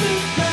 Watch me